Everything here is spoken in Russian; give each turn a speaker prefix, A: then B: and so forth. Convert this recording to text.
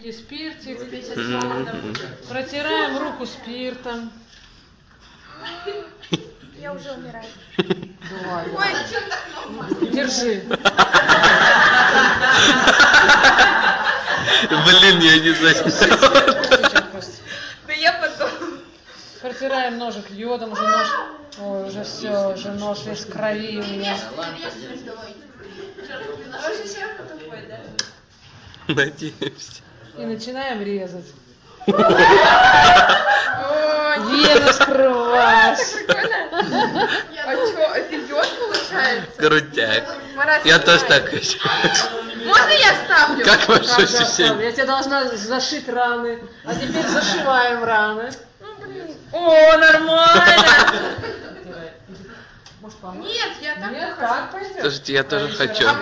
A: Спиртик.
B: М.
A: Протираем руку спиртом.
C: Я уже умираю.
A: Давай. Держи.
B: Блин, я не знаю.
C: Да я потом.
A: Протираем ножик йодом, уже нож. Ой, уже все, уже нож весь крови у меня.
B: Надеюсь.
A: И начинаем резать. Скрывать.
C: прикольно. А что, это йод получается?
B: Крутяк. Я тоже так хочу.
C: Можно я ставлю?
B: Как ваше ощущение?
A: Я тебе должна зашить раны. А теперь зашиваем раны.
C: Ну. О, нормально. Нет, я так не
A: Нет,
C: хочу.
A: так пойдет.
B: Слушайте, я тоже
A: А
B: хочу.
A: раз.